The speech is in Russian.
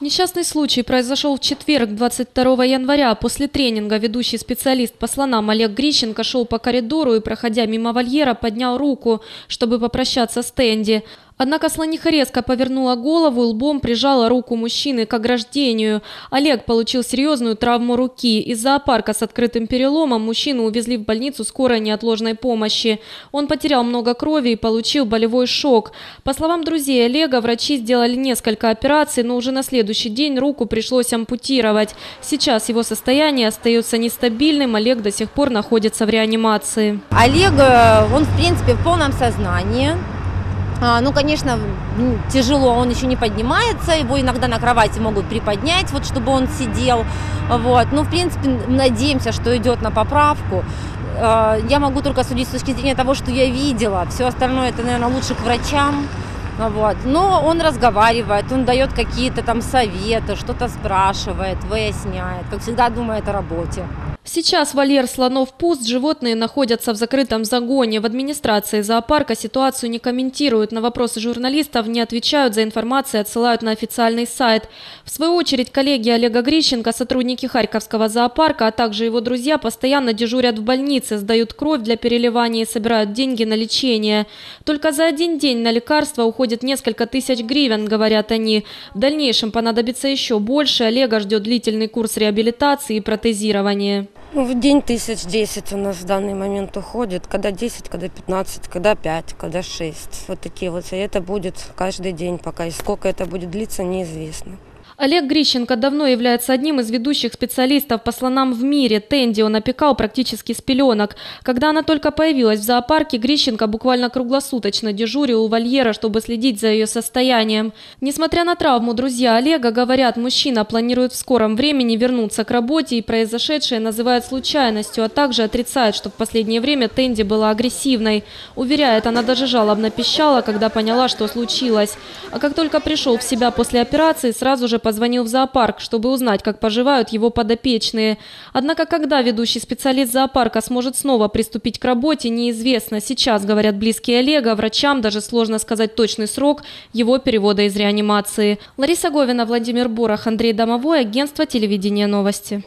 Несчастный случай произошел в четверг, 22 января. После тренинга ведущий специалист по слонам Олег Грищенко шел по коридору и, проходя мимо вольера, поднял руку, чтобы попрощаться с Тенди. Однако слониха резко повернула голову и лбом прижала руку мужчины к ограждению. Олег получил серьезную травму руки. Из зоопарка с открытым переломом мужчину увезли в больницу скорой неотложной помощи. Он потерял много крови и получил болевой шок. По словам друзей Олега, врачи сделали несколько операций, но уже на следующий день руку пришлось ампутировать. Сейчас его состояние остается нестабильным, Олег до сих пор находится в реанимации. Олег, э, он в принципе в полном сознании. А, ну, конечно, тяжело, он еще не поднимается, его иногда на кровати могут приподнять, вот, чтобы он сидел. Вот. Ну, в принципе, надеемся, что идет на поправку. А, я могу только судить с точки зрения того, что я видела. Все остальное, это, наверное, лучше к врачам. Вот. Но он разговаривает, он дает какие-то там советы, что-то спрашивает, выясняет. Как всегда думает о работе. Сейчас вольер слонов пуст, животные находятся в закрытом загоне. В администрации зоопарка ситуацию не комментируют, на вопросы журналистов не отвечают, за информацией отсылают на официальный сайт. В свою очередь коллеги Олега Грищенко, сотрудники Харьковского зоопарка, а также его друзья постоянно дежурят в больнице, сдают кровь для переливания и собирают деньги на лечение. Только за один день на лекарства уходит несколько тысяч гривен, говорят они. В дальнейшем понадобится еще больше. Олега ждет длительный курс реабилитации и протезирования. Ну, в день тысяч десять у нас в данный момент уходит. Когда 10, когда 15, когда 5, когда 6. Вот такие вот. И это будет каждый день пока. И сколько это будет длиться, неизвестно. Олег Грищенко давно является одним из ведущих специалистов по слонам в мире. Тенди он опекал практически с пеленок. Когда она только появилась в зоопарке, Грищенко буквально круглосуточно дежурил у вольера, чтобы следить за ее состоянием. Несмотря на травму, друзья Олега говорят, мужчина планирует в скором времени вернуться к работе и произошедшее называют случайностью, а также отрицает, что в последнее время Тенди была агрессивной. Уверяет, она даже жалобно пищала, когда поняла, что случилось. А как только пришел в себя после операции, сразу же позвонил в зоопарк, чтобы узнать, как поживают его подопечные. Однако, когда ведущий специалист зоопарка сможет снова приступить к работе, неизвестно. Сейчас, говорят близкие Олега, врачам даже сложно сказать точный срок его перевода из реанимации. Лариса Говина, Владимир Бурах, Андрей Домовой, агентство телевидения новости.